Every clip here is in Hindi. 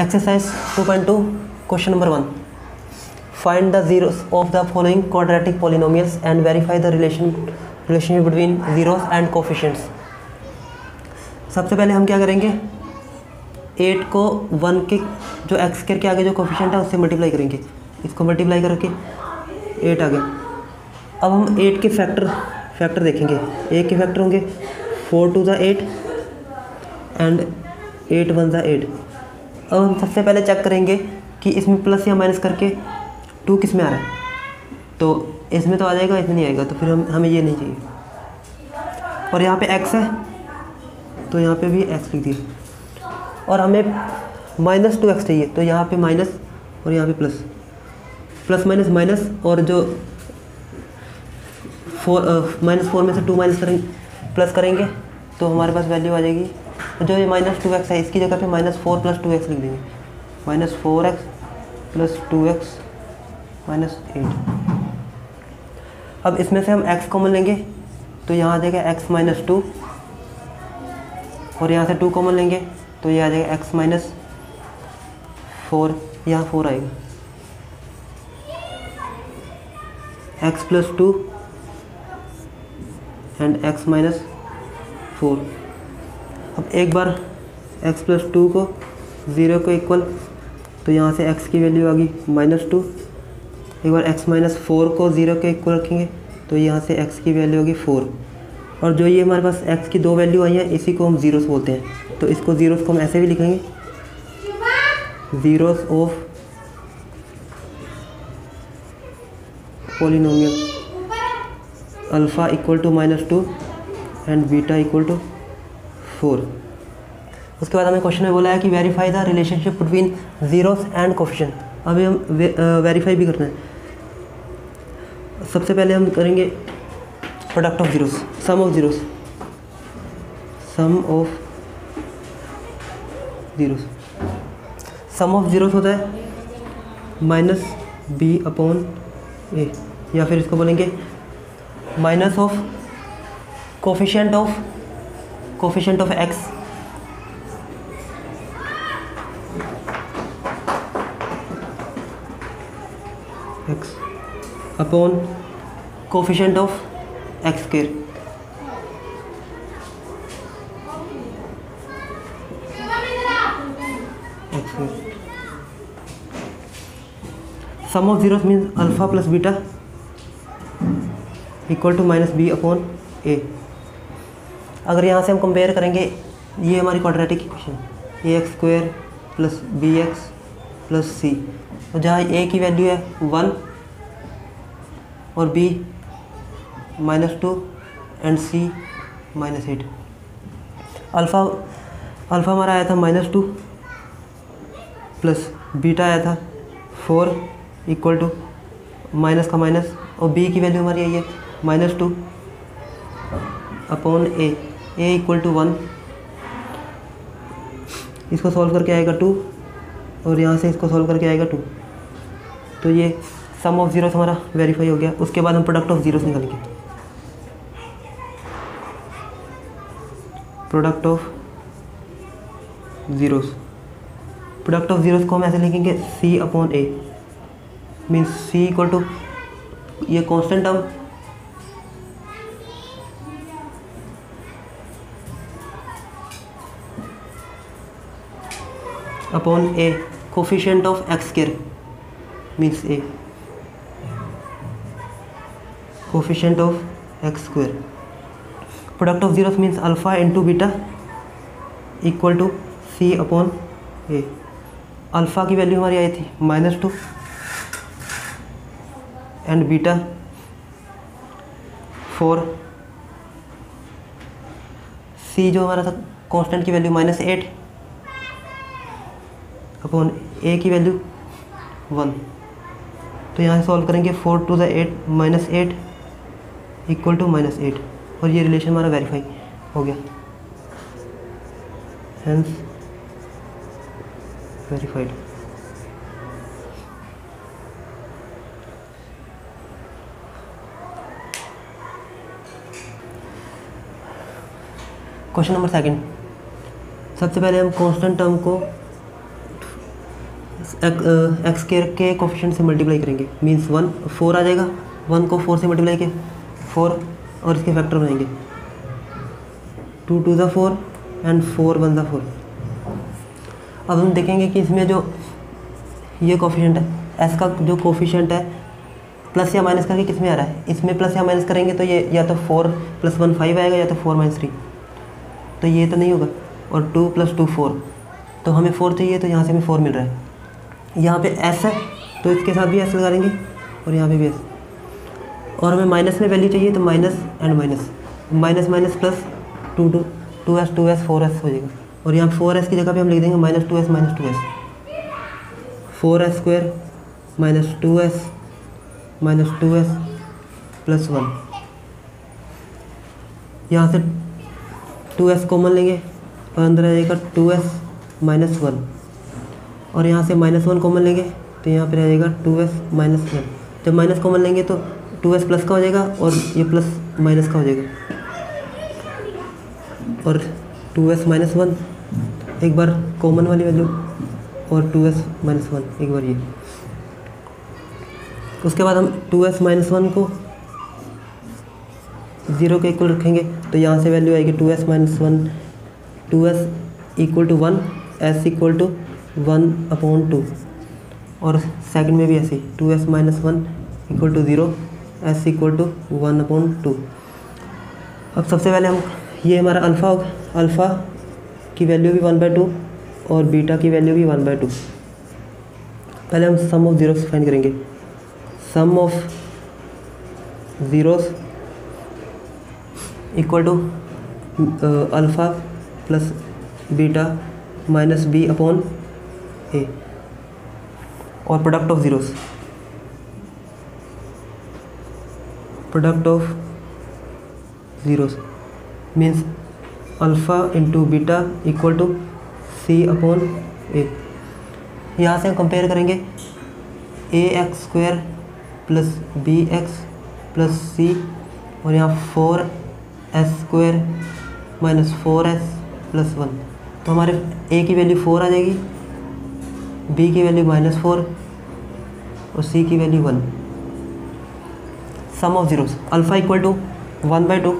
Exercise two point two question number one find the zeros of the following quadratic polynomials and verify the relation relationship between zeros and coefficients सबसे पहले हम क्या करेंगे? एट को वन के जो एक्स केयर के आगे जो कोफिशिएंट है, उससे मल्टीप्लाई करेंगे। इसको मल्टीप्लाई करके एट आ गया। अब हम एट के फैक्टर फैक्टर देखेंगे। एट के फैक्टर होंगे। Four two the eight and eight one ज़ा एट अब हम सबसे पहले चेक करेंगे कि इसमें प्लस या माइनस करके टू किसमें आ रहा है। तो इसमें तो आ जाएगा, इसमें नहीं आएगा तो फिर हम, हमें ये नहीं चाहिए। और यहाँ पे एक्स है तो यहाँ पे भी एक्स लिख दिया। और हमें माइनस टू एक्स चाहिए तो यहाँ पे माइनस और यहाँ पे प्लस प्लस माइनस माइनस और जो फोर माइनस फोर में से टू माइनस करेंगे प्लस करेंगे तो हमारे पास वैल्यू आ जाएगी तो जो ये माइनस टू एक्स है, इसकी जगह पे minus four plus two x लिख देंगे। Minus four x plus two x minus eight अब इसमें से हम x कॉमन लेंगे तो यहाँ आ जाएगा x माइनस टू और यहाँ से टू कॉमन लेंगे तो ये आ जाएगा x माइनस फोर यहाँ फोर आएगा। X plus two and x minus four अब एक बार x प्लस टू को ज़ीरो को इक्वल तो यहाँ से x की वैल्यू आ गई माइनस टू एक बार x माइनस फोर को ज़ीरो के इक्वल रखेंगे तो यहाँ से x की वैल्यू होगी फोर और जो ये हमारे पास x की दो वैल्यू आई हैं, इसी को हम ज़ीरोस बोलते हैं। तो इसको ज़ीरोस को हम ऐसे भी लिखेंगे। Zeros of polynomial alpha equal to minus two and beta equal to four उसके बाद हमें क्वेश्चन में बोला है कि verify the relationship between zeros and coefficient अभी हम वेरीफाई भी करना है। सबसे पहले हम करेंगे product of zeros sum of zeros sum of zeros sum of zeros होता है माइनस बी अपॉन ए या फिर इसको बोलेंगे minus of coefficient of coefficient of x. X upon coefficient of x square. Sum of zeros means alpha plus beta equal to minus b upon a. अगर यहाँ से हम कंपेयर करेंगे, ये हमारी quadratic equation a x square plus b x plus c और जहाँ ए की वैल्यू है वन और b minus two and c minus eight alpha alpha हमारा आया था माइनस टू प्लस बीटा आया था फोर इक्वल टू माइनस का माइनस और बी की वैल्यू हमारी आई है minus two upon a a equal to one इसको सॉल्व करके आएगा टू और यहाँ से इसको सॉल्व करके आएगा टू तो ये सम ऑफ़ जीरोस हमारा वेरीफाई हो गया। उसके बाद हम प्रोडक्ट ऑफ़ जीरोस निकालेंगे। Product of zeros product of zeros को हम ऐसे लिखेंगे c upon a means c equal to ये constant term upon a coefficient of x square means a coefficient of x square product of zeros means alpha into beta equal to c upon a alpha की वैल्यू हमारी आई थी minus two and beta four c जो हमारा था कांस्टेंट की value minus eight upon a की वैल्यू वन तो यहाँ से सॉल्व करेंगे four two the eight minus eight equal to minus eight और ये रिलेशन हमारा वेरीफाई हो गया. Hence verified question number second सबसे पहले हम कांस्टेंट टर्म को एक्स स्केयर के कोफिशेंट से मल्टीप्लाई करेंगे। मीन्स वन फोर आ जाएगा। वन को फोर से मल्टीप्लाई के फोर और इसके फैक्टर बनाएँगे। टू टू ज़ा फोर एंड फोर वन ज़ा फोर अब हम देखेंगे कि इसमें जो ये कोफिशेंट है एस का जो कोफिशेंट है प्लस या माइनस करके किसमें आ रहा है? इसमें प्लस या माइनस करेंगे तो ये या तो फोर प्लस वन फाइव आएगा या तो फोर माइनस थ्री तो ये तो नहीं होगा। और टू प्लस टू फोर तो हमें फोर चाहिए तो यहाँ से हमें फोर मिल रहा है। यहाँ पे एस है तो इसके साथ भी एस लगा देंगे और यहाँ पे भी एस और हमें माइनस में वैल्यू चाहिए तो minus and minus minus minus plus two two two s two s four s हो जाएगा। और यहाँ फोर एस की जगह पे हम लिख देंगे minus two s minus two s four s square minus two s minus two s plus one यहाँ से टू एस कॉमन लेंगे और अंदर आ जाएगा टू एस माइनस वन और यहाँ से माइनस वन कॉमन लेंगे तो यहाँ पर जाएगा टू एस माइनस वन जब माइनस कॉमन लेंगे तो टू एस प्लस का हो जाएगा और ये प्लस माइनस का हो जाएगा। और टू एस माइनस वन एक बार कॉमन वाली वैल्यू और टू एस माइनस वन एक बार ये। उसके बाद हम टू एस माइनस वन को ज़ीरो के इक्वल रखेंगे तो यहाँ से वैल्यू आएगी two s minus one two s equal to one s equal to one upon two और सेकंड में भी ऐसे two s minus one equal to zero s equal to one upon two अब सबसे पहले हम, ये हमारा अल्फ़ा होगा। अल्फ़ा की वैल्यू भी वन बाई टू और बीटा की वैल्यू भी वन बाई टू पहले हम सम ऑफ़ ज़ीरोस फाइंड करेंगे। Sum of zeros equal to alpha plus beta minus b upon a और product of zeros product of zeros means alpha into beta equal to c upon a यहाँ से हम कंपेयर करेंगे। A x square plus b x plus c और यहाँ four s square minus four s plus one तो हमारे ए की वैल्यू फोर आ जाएगी। बी की वैल्यू माइनस फोर और सी की value one sum of zeros alpha equal to one by two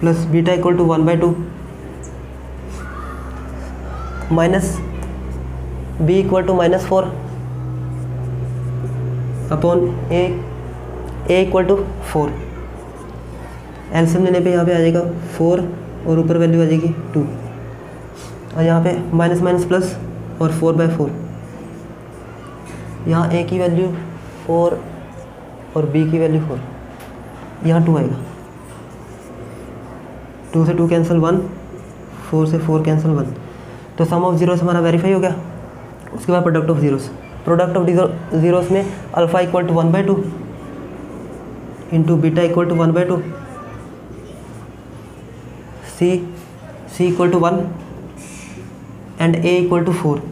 plus beta equal to one by two minus B equal to minus four upon A A equal to four एल्सियम लेने पे यहाँ पे आ जाएगा फोर और ऊपर वैल्यू आ जाएगी टू और यहाँ पे माइनस माइनस प्लस और फोर बाई फोर। यहाँ ए की वैल्यू फोर और बी की वैल्यू फोर यहाँ टू आएगा। टू से टू कैंसिल वन फोर से फोर कैंसिल वन तो सम ऑफ़ जीरोस हमारा वेरीफाई हो गया। उसके बाद product of zeros product of zeros में alpha equal to one by two into beta equal to one by two c c equal to one and a equal to four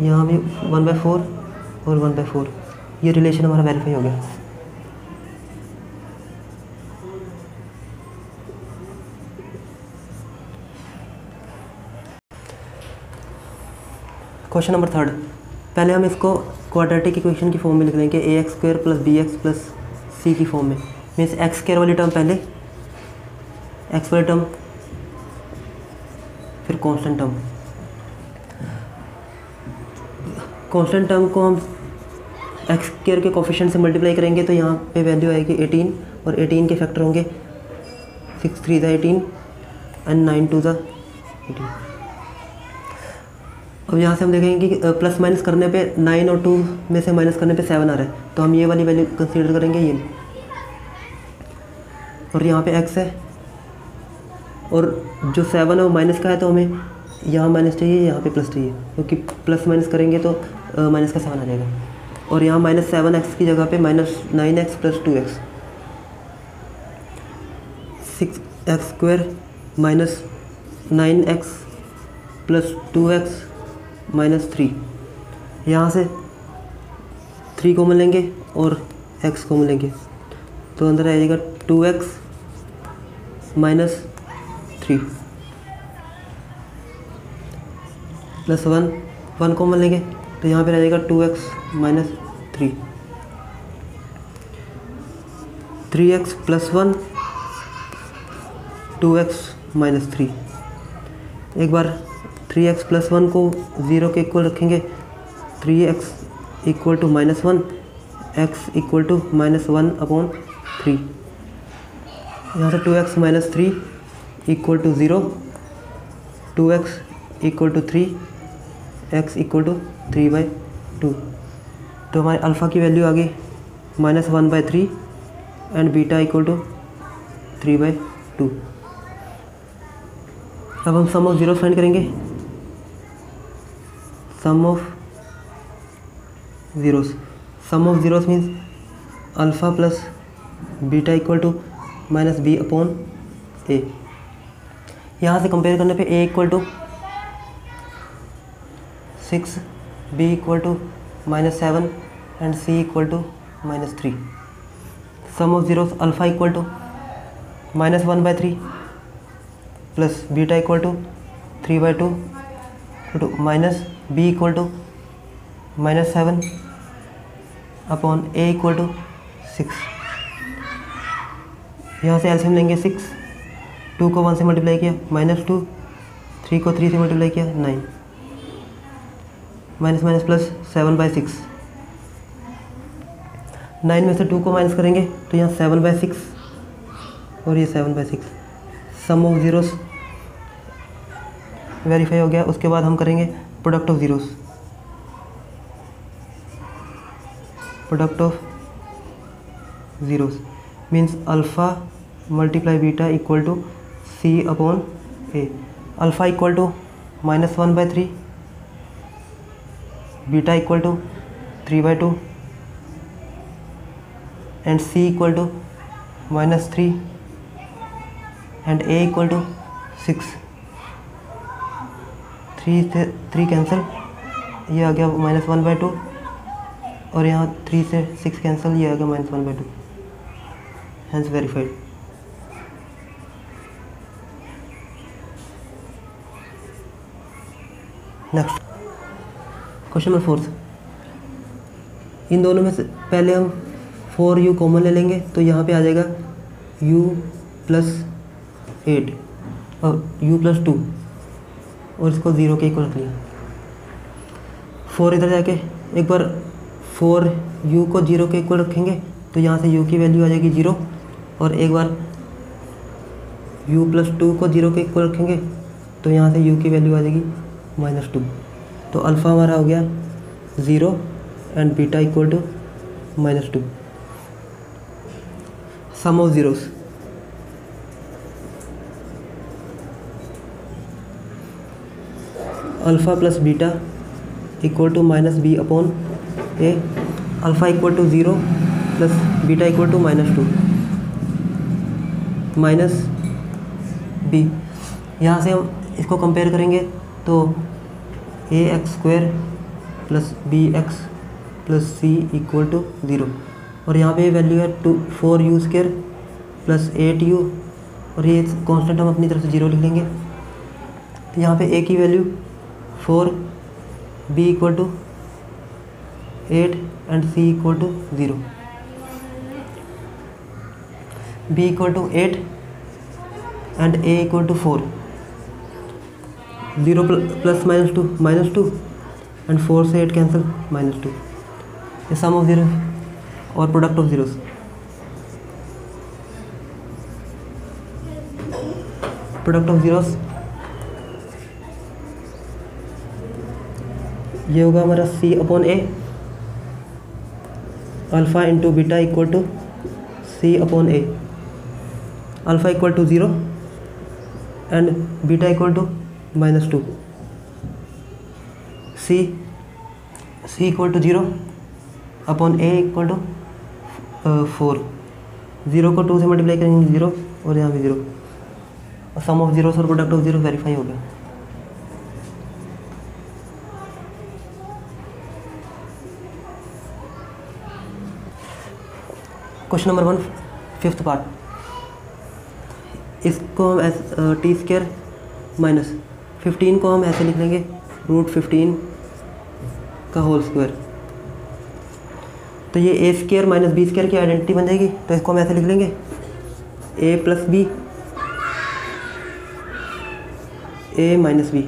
यहाँ भी वन बाई फोर और वन बाई फोर ये रिलेशन हमारा वेरीफाई हो गया। क्वेश्चन नंबर थर्ड पहले हम इसको क्वाड्रेटिक इक्वेशन की फॉर्म में लिख देंगे a x square plus b x plus c की फॉर्म में। मीन्स एक्स स्क्वायर वाली टर्म पहले एक्स वाली टर्म फिर टर्म कांस्टेंट टर्म को हम एक्स स्क्वायर के कोफिशिएंट से मल्टीप्लाई करेंगे तो यहाँ पे वैल्यू आएगी 18 और 18 के फैक्टर होंगे सिक्स थ्री ज़ा एटीन एंड नाइन टू ज़ा एटीन अब यहाँ से हम देखेंगे कि प्लस माइनस करने पे नाइन और टू में से माइनस करने पे सेवन आ रहा है। तो हम ये वाली वैल्यू कंसीडर करेंगे ये। और यहाँ पे एक्स है। और जो सेवन है वो माइनस का है तो हमें यहाँ माइनस चाहिए, यहाँ पे प्लस चाहिए। क्योंकि तो प्लस माइनस करेंगे तो माइनस का सेवन आ जाएगा। और यहाँ माइनस सेवन एक्स की जगह पे minus nine x plus two x six x square minus nine x plus two x minus three यहाँ से थ्री को मिलेंगे और एक्स को मिलेंगे। तो अंदर आ जाएगा two x minus three plus one one common लेंगे। तो यहाँ पे रह जाएगा two x minus three three x plus one two x minus three एक बार थ्री एक्स प्लस वन को ज़ीरो के इक्वल रखेंगे। Three x equal to minus one x equal to minus one upon three यहाँ से two x minus three equal to zero two x equal to three x equal to three by two तो हमारे अल्फ़ा की वैल्यू आ गई minus one by three and beta equal to three by two अब हम सम ऑफ़ ज़ीरो फाइंड करेंगे। Sum of zeros sum of zeros means alpha plus beta equal to minus b upon a यहाँ से कंपेयर करने पे a equal to six b equal to minus seven and c equal to minus three sum of zeros alpha equal to minus one by three plus beta equal to three by two to minus b equal to minus seven upon a equal to six यहाँ से एल्सियम लेंगे सिक्स टू को वन से मल्टीप्लाई किया, माइनस टू, थ्री को थ्री से मल्टीप्लाई किया, nine. Minus minus plus seven by six. Nine में से टू को माइनस करेंगे तो यहाँ सेवन बाई सिक्स और ये seven by six. Sum of zeros verify हो गया, उसके बाद हम करेंगे product of zeros. Product of zeros. Means alpha multiply beta equal to c upon a. Alpha equal to minus one by three, beta equal to three by two, and c equal to minus three, and a equal to six. Three से, थ्री कैंसिल, ये आ गया माइनस वन बाई टू, और यहाँ थ्री से सिक्स कैंसिल, ये आ गया minus one by two. Hence verified next question number fourth इन दोनों में से पहले हम फोर यू कॉमन ले लेंगे तो यहाँ पे आ जाएगा यू प्लस एट और यू प्लस टू और इसको ज़ीरो के इक्वल रख लिया फोर इधर जाके एक बार फोर यू को ज़ीरो के इक्वल रखेंगे तो यहाँ से यू की वैल्यू आ जाएगी ज़ीरो और एक बार यू प्लस टू को ज़ीरो के इक्वल रखेंगे तो यहाँ से यू की वैल्यू आ जाएगी माइनस टू तो अल्फ़ा हमारा हो गया zero and beta equal to minus two sum of zeros alpha plus beta equal to minus b upon a alpha equal to zero plus beta equal to minus two minus b यहाँ से हम इसको कंपेयर करेंगे तो a x square plus b x plus c equal to zero और यहाँ पे वैल्यू है two four u square plus eight u और ये कांस्टेंट हम अपनी तरफ़ से ज़ीरो लिख लेंगे। तो यहाँ पे ए की value four b equal to eight and c equal to zero b equal to eight and a equal to four zero plus minus two minus two and four से एट कैंसिल माइनस टू। ये सम ऑफ़ ज़ीरो और product of zeros product of zeros ये होगा हमारा c upon a alpha into beta equal to c upon a alpha equal to zero and beta equal to minus two c c equal to zero upon a equal to four zero को टू से मल्टीप्लाई करेंगे ज़ीरो और यहाँ भी ज़ीरो सम ऑफ़ ज़ीरो और प्रोडक्ट ऑफ़ ज़ीरो वेरीफाई हो गया। Question number one fifth part इसको हम s t square minus fifteen को हम ऐसे लिख लेंगे रूट फिफ्टीन का होल स्क्वायर तो ये a square minus b square की आइडेंटिटी बन जाएगी तो इसको हम ऐसे लिख लेंगे a plus b a minus b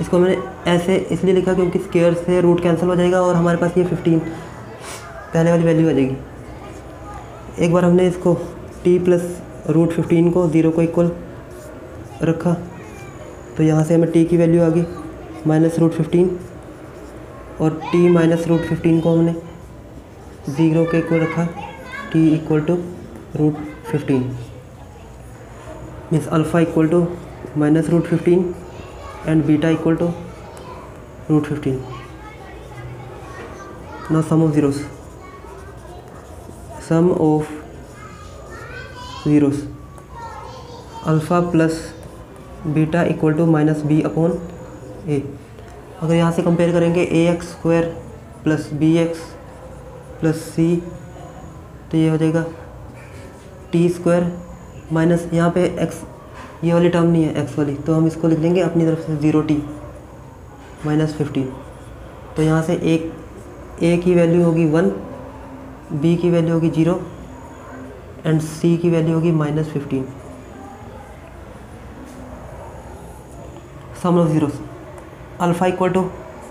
इसको मैंने ऐसे इसलिए लिखा क्योंकि स्केयर से रूट कैंसिल हो जाएगा और हमारे पास ये फिफ्टीन पहले वाली वैल्यू आ जाएगी. एक बार हमने इसको टी प्लस रूट फिफ्टीन को ज़ीरो को इक्वल रखा। तो यहाँ से हमें टी की वैल्यू आ गई माइनस रूट फिफ्टीन और टी माइनस रूट फिफ्टीन को हमने ज़ीरो के इक्वल रखा t equal to root fifteen means alpha equal to minus root fifteen and beta equal to root fifteen now sum of zeros. Sum of zeros. Alpha plus beta equal to minus b upon a. अगर यहाँ से कंपेयर करेंगे a x square plus b x plus c तो ये हो जाएगा टी स्क्वायर माइनस यहाँ पे एक्स ये वाली टर्म नहीं है एक्स वाली तो हम इसको लिख देंगे अपनी तरफ़ से ज़ीरो टी माइनस फिफ्टीन तो यहाँ से एक ए की वैल्यू होगी वन बी की वैल्यू होगी ज़ीरो एंड सी की वैल्यू होगी minus fifteen sum of zeros alpha equal to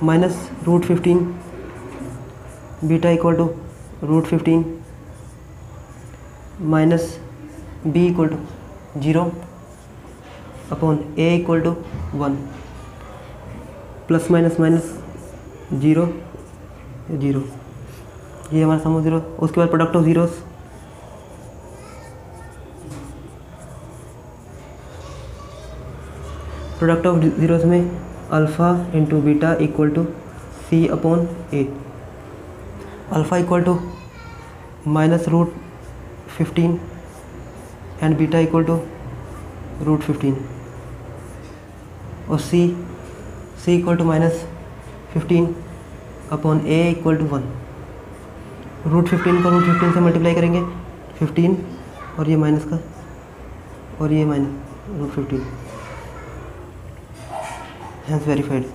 minus root fifteen beta equal to root fifteen minus b equal to zero upon a equal to one plus minus minus zero zero ये हमारा सम ऑफ़ ज़ीरो उसके बाद product of zeros product of zeros में alpha into beta equal to c upon a alpha equal to minus root fifteen and beta equal to root fifteen और c c equal to minus fifteen upon a equal to one root fifteen को रूट फिफ्टीन से मल्टीप्लाई करेंगे फिफ्टीन और ये माइनस का, और ये minus root fifteen has verified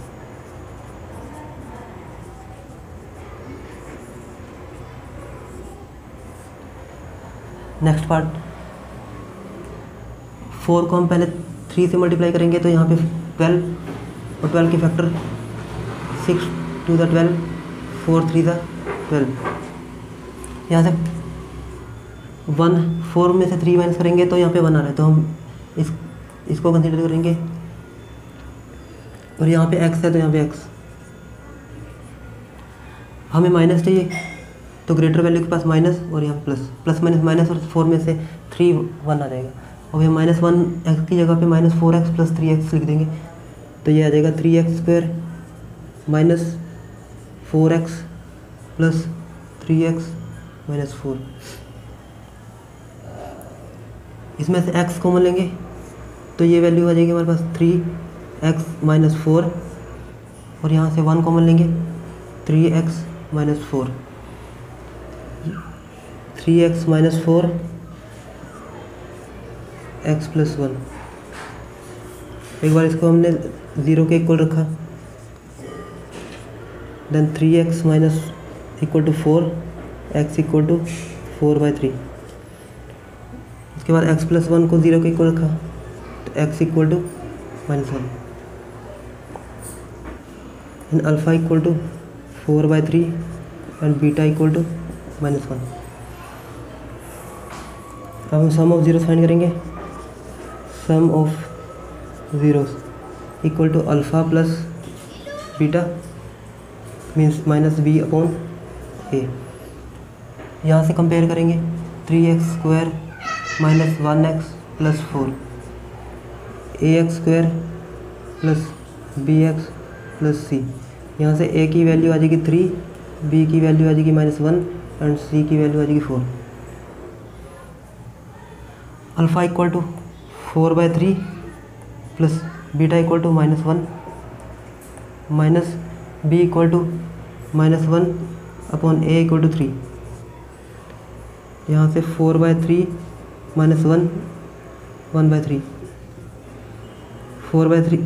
next part four को हम पहले थ्री से मल्टीप्लाई करेंगे तो यहाँ पे ट्वेल्व और ट्वेल्व के factor six two the twelve four three the twelve यहाँ से वन फोर में से थ्री माइनस करेंगे तो यहाँ पे वन आ रहा है। तो हम इस, इसको कंसिडर करेंगे और यहाँ पे एक्स है तो यहाँ पे एक्स हमें माइनस चाहिए तो ग्रेटर वैल्यू के पास माइनस और यहाँ प्लस प्लस माइनस माइनस और फोर में से थ्री वन आ जाएगा। और यहाँ माइनस वन एक्स की जगह पे minus four x plus three x लिख देंगे। तो ये आ जाएगा three x square minus four x plus three x minus four इसमें से एक्स कॉमन लेंगे तो ये वैल्यू आ जाएगी हमारे पास थ्री एक्स माइनस फोर और यहाँ से वन कॉमन लेंगे three x minus four three x minus four x plus one एक बार इसको हमने ज़ीरो के इक्वल रखा. Then three x minus equal to four x equal to four by three उसके बाद एक्स प्लस वन को ज़ीरो के इक्वल रखा तो x equal to minus one and alpha equal to four by three and beta equal to minus one अब हम सम ऑफ़ ज़ीरो फाइंड करेंगे। Sum of zeros equal to alpha plus beta means minus b upon a यहाँ से कंपेयर करेंगे। Three x square minus one x plus four a x square plus b x plus c यहाँ से ए की वैल्यू आ जाएगी थ्री बी की वैल्यू आ जाएगी माइनस वन एंड सी की वैल्यू आ जाएगी four alpha equal to four by three plus beta equal to minus one minus b equal to minus one upon a equal to three यहाँ से four by three minus one one by three four by three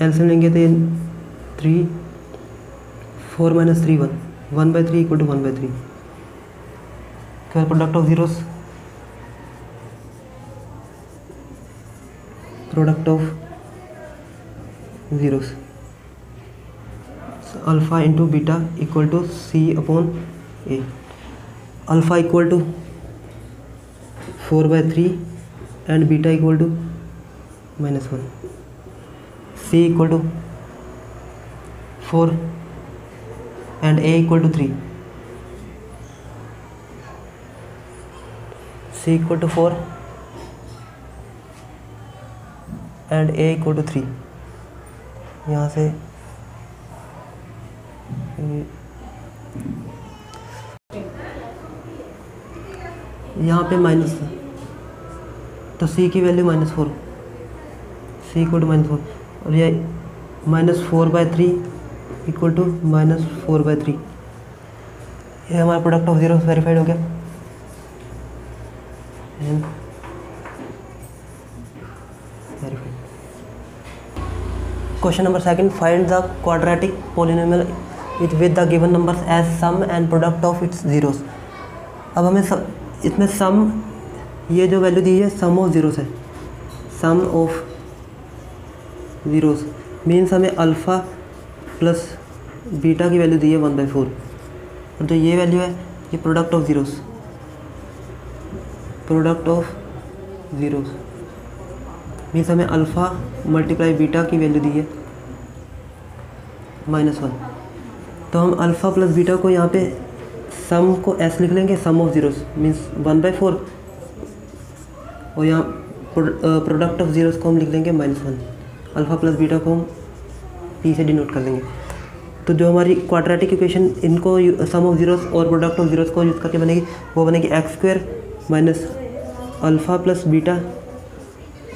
LCM लेंगे तो three four minus three one one by three equal to one by three क्या product of zeros product of zeros alpha into beta equal to c upon a alpha equal to four by three and beta equal to minus one C equal to four and A equal to three. C equal to four and A equal to three. यहाँ से यहाँ पे माइनस तो सी की value minus four C equal to minus four और ये minus four by three equal to minus four by three ये हमारा प्रोडक्ट ऑफ़ ज़ीरो वेरीफाइड हो गया। Question number second find the quadratic polynomial with with the given numbers as sum and product of its zeros अब हमें सब, इसमें सम ये जो वैल्यू दी है सम ऑफ़ ज़ीरोस है। सम ऑफ़ ज़ीरोस मीन्स हमें अल्फ़ा प्लस बीटा की वैल्यू दी है वन बाई फोर और जो ये वैल्यू है, ये product of zeros product of zeros means हमें अल्फ़ा मल्टीप्लाई बीटा की वैल्यू दी है माइनस वन तो हम अल्फ़ा प्लस बीटा को यहाँ पे सम को एस लिख लेंगे sum of zeros means one by four और यहाँ प्रोडक्ट ऑफ़ ज़ीरोस को हम लिख लेंगे minus one alpha plus beta को हम पी से डिनोट कर लेंगे तो जो हमारी क्वाड्रेटिक इक्वेशन इनको सम ऑफ़ ज़ीरोस और प्रोडक्ट ऑफ़ ज़ीरोस को यूज़ करके बनेगी, वो बनेगी x square minus alpha plus beta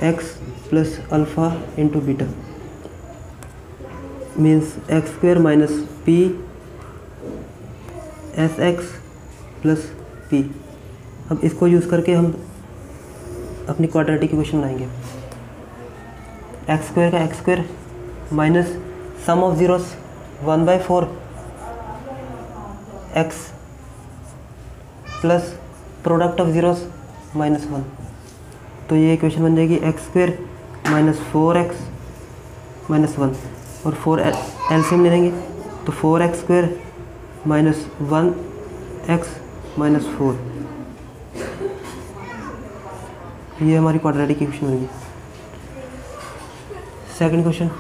x plus alpha into beta means x square minus p s x plus p अब इसको यूज़ करके हम अपनी क्वाड्रेटिक इक्वेशन बनाएँगे एक्स स्क्वायर का x square minus sum of zeros one by four x plus product of zeros minus one तो ये इक्वेशन बन जाएगी X square minus four X minus one और फोर एलसीएम ले लेंगे। तो four x square minus one x minus four ये हमारी क्वाड्रेटिक इक्वेशन होगी second question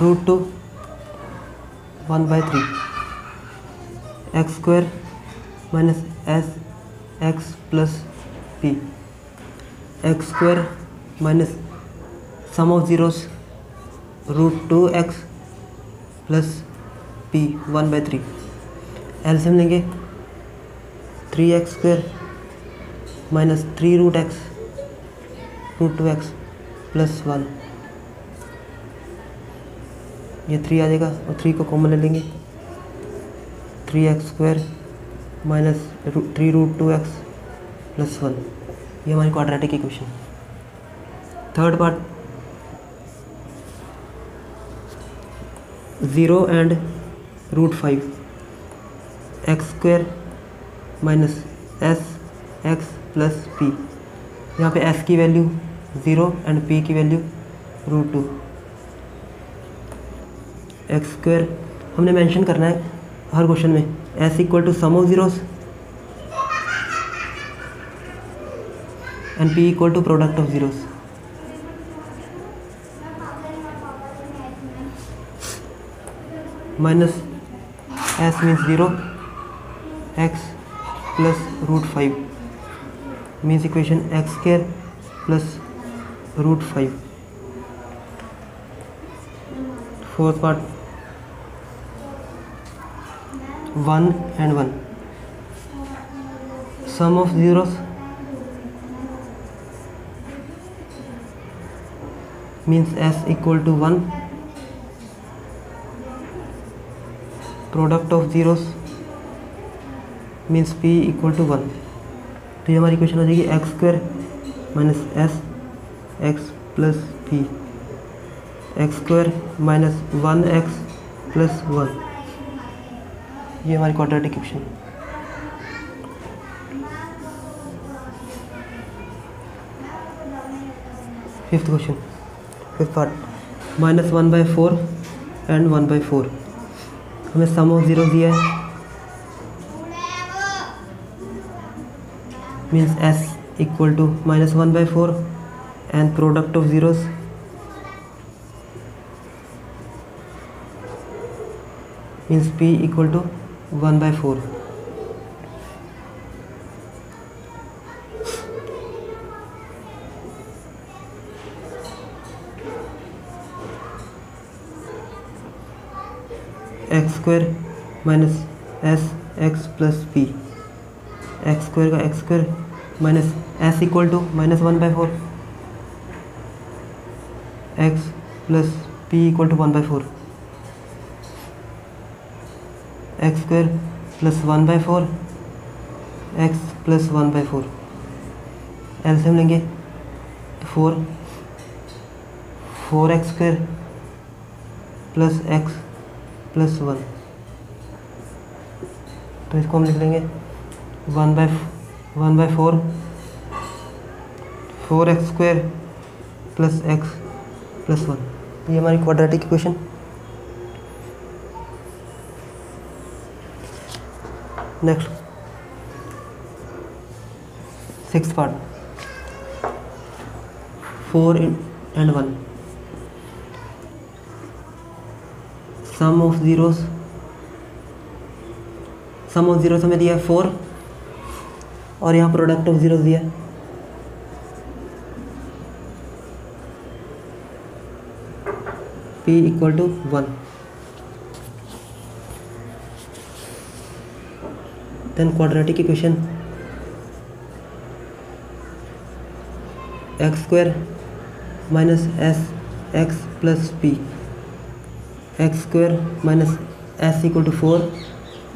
root two one by three x square minus s x plus p x square minus sum of zeros root two x plus p one by three LCM लेंगे. Three x square minus three root x root two x plus one ये थ्री आ जाएगा और थ्री को कॉमन ले लेंगे। Three X square minus three root two x plus one ये हमारी quadratic equation third part zero and root five x square minus s x plus p यहाँ पे एस की वैल्यू ज़ीरो एंड पी की value root two x square, हमने मेंशन करना है हर क्वेश्चन में। S equal to sum of zeros and p equal to product of zeros minus S means zero X plus root five means equation X square plus root five fourth part one and one sum of zeros. Means s equal to 1 product of zeros. Means p equal to 1 तो ये हमारी इक्वेशन हो जाएगी x square minus s x plus p x square minus one x plus one ये हमारी quadratic equation fifth question fifth part minus one by four and one by four हमें सम ऑफ़ ज़ीरो दिया है। Means s equal to minus one by four and product of zeros means p equal to 1 by 4 x square minus s x plus p x square का x square minus s equal to minus one by four x plus p equal to one by four x square plus one by four x plus one by four LCM लेंगे. Four four x square plus x plus one तो इसको हम लिख लेंगे. One by one by four four x square plus x plus one ये हमारी quadratic equation next six part four and one sum of zeros sum of zeros हमें दिया है फोर और यहाँ प्रोडक्ट ऑफ़ ज़ीरोस दिया p equal to one then quadratic equation x square minus s x plus p x square minus s equal to 4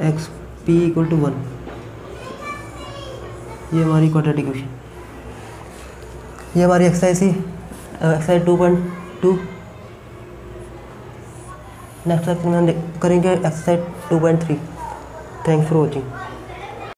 x p equal to 1 ये हमारी क्वाड्रेटिक इक्वेशन ये हमारी एक्सरसाइज थी। Exercise two point two next lecture में करेंगे exercise two point three thanks for watching